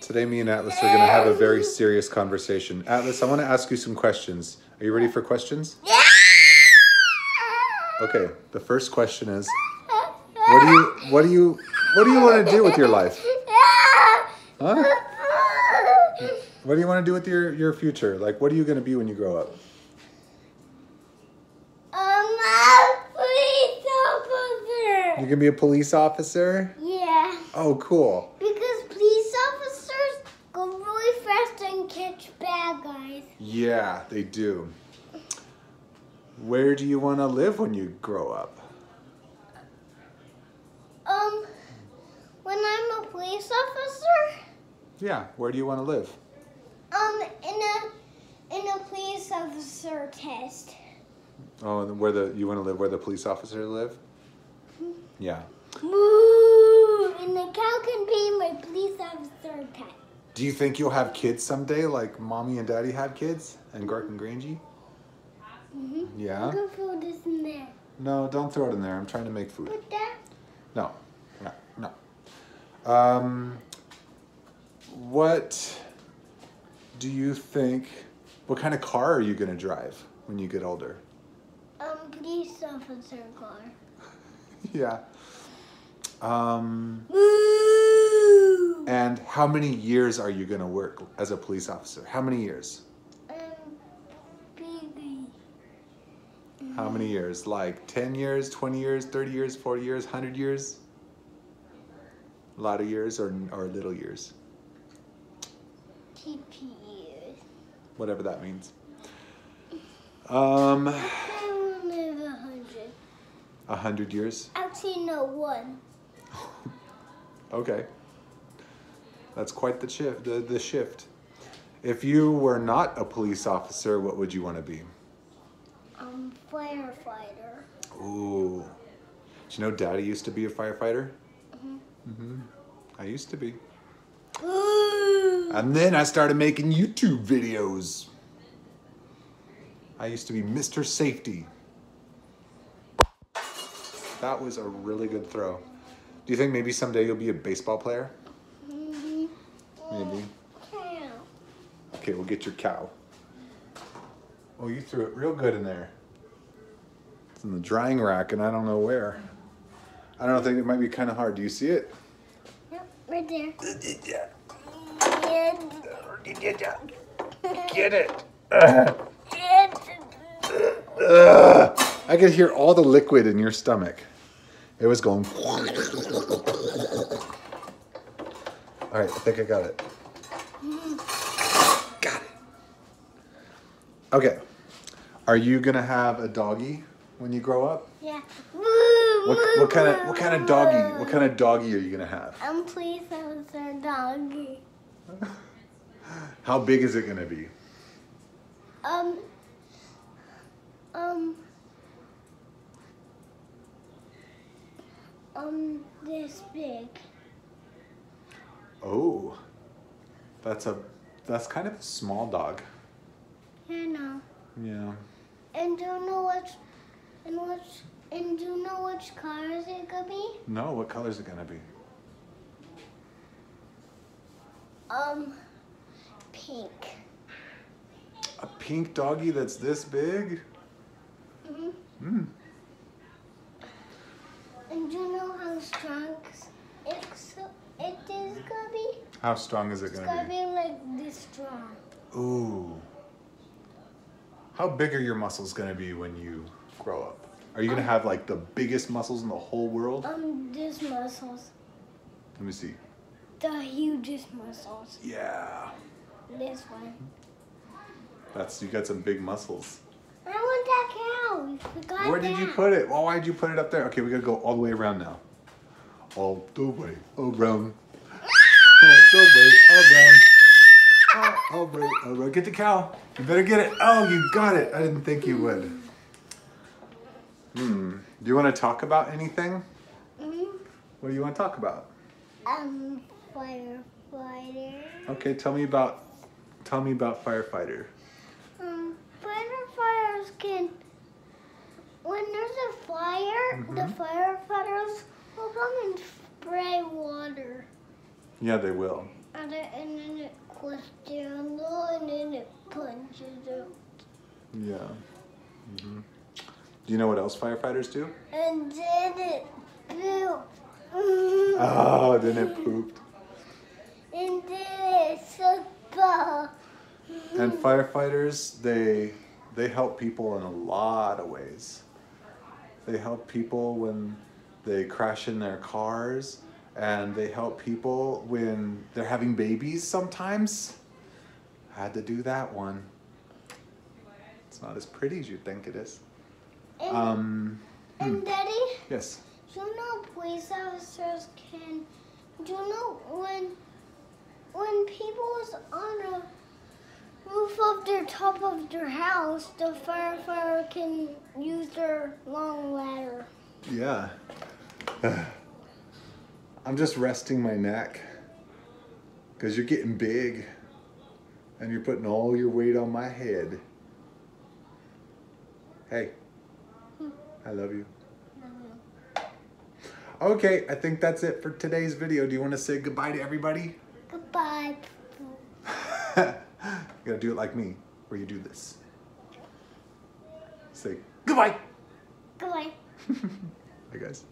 Today, me and Atlas are going to have a very serious conversation. Atlas, I want to ask you some questions. Are you ready for questions? Yeah. Okay. The first question is, what do you, what do you, what do you want to do with your life? Huh? What do you want to do with your your future? Like, what are you going to be when you grow up? Um, a police officer. You can be a police officer. Yeah, Oh, cool. because police officers go really fast and catch bad guys. Yeah, they do. Where do you want to live when you grow up? Um, when I'm a police officer, Yeah, where do you want to live? um, in a in a police officer test. Oh, and where the you want to live where the police officer live? Yeah. Moo! And the cow can be my police officer pet. Do you think you'll have kids someday, like mommy and daddy had kids, and Gark and Grangy? Mm-hmm. Yeah. I'm gonna throw this in there. No, don't throw it in there. I'm trying to make food. Put that. No, no, no. Um, what do you think? What kind of car are you gonna drive when you get older? Um, police officer car. Yeah. Um! And how many years are you gonna work as a police officer? How many years? Um. How many years? Like 10 years, 20 years, 30 years, 40 years, 100 years? A lot of years or, or little years? TPUs. Whatever that means. Um, I will live a hundred. 100 years? Actually, no, one. Okay. That's quite the shift. The, the shift. If you were not a police officer, what would you want to be? Um, firefighter. Ooh. Do you know Daddy used to be a firefighter? Mm-hmm. I used to be. Ooh. And then I started making YouTube videos. I used to be Mr. Safety. That was a really good throw. Do you think maybe someday you'll be a baseball player? Maybe. Cow. Okay, we'll get your cow. Oh, you threw it real good in there. It's in the drying rack, and I don't know where. I don't know, I think it might be kind of hard. Do you see it? Yep, right there. Get it. And, I could hear all the liquid in your stomach. It was going. All right, I think I got it. Got it. Okay. Are you gonna have a doggy when you grow up? yeah. What, what kind of what kind of doggy? What kind of doggy are you gonna have? I'm police a doggy. How big is it gonna be? Um. Um. Um, this big. Oh, that's a that's kind of a small dog. I know. Yeah. And do you know which, and which, and do you know which car is it gonna be? No, what color is it gonna be? Um, pink. A pink doggy that's this big? hmm Hmm do you know how strong it's, it is gonna be? How strong is it gonna gonna be? be like this strong. Ooh. How big are your muscles gonna be when you grow up? Are you gonna have like the biggest muscles in the whole world? Um, this muscles, Let me see. the hugest muscles. Yeah. This one. That's you got some big muscles. I want that cow. Where did you put it? Well, why'd you put it up there? Okay, we gotta go all the way around now. All the way around. All the around. All, all the way. Get the cow. You better get it. Oh, you got it. I didn't think you would. Hmm. Do you want to talk about anything? Mhm. What do you want to talk about? Um, firefighter. Okay, tell me about tell me about firefighter. Um, firefighters can. When there's a fire, the firefighters will come Yeah, they will. it and then it clicks down low and then it punches out. Yeah. hmm Do you know what else firefighters do? And then it blew. Oh, then it pooped. And then it sucked. And firefighters, they they help people in a lot of ways. They help people when they crash in their cars, and they help people when they're having babies sometimes. Had to do that one. It's not as pretty as you think it is. And, Um, and Daddy, yes. do you know police officers can? Do you know when when people is on a roof of their top of their house, the firefighter can use their long ladder. Yeah. I'm just resting my neck because you're getting big and you're putting all your weight on my head. Hey, I love you. Okay, I think that's it for today's video. Do you want to say goodbye to everybody? Goodbye. you gotta do it like me, where you do this. Say goodbye. Goodbye. Bye, guys.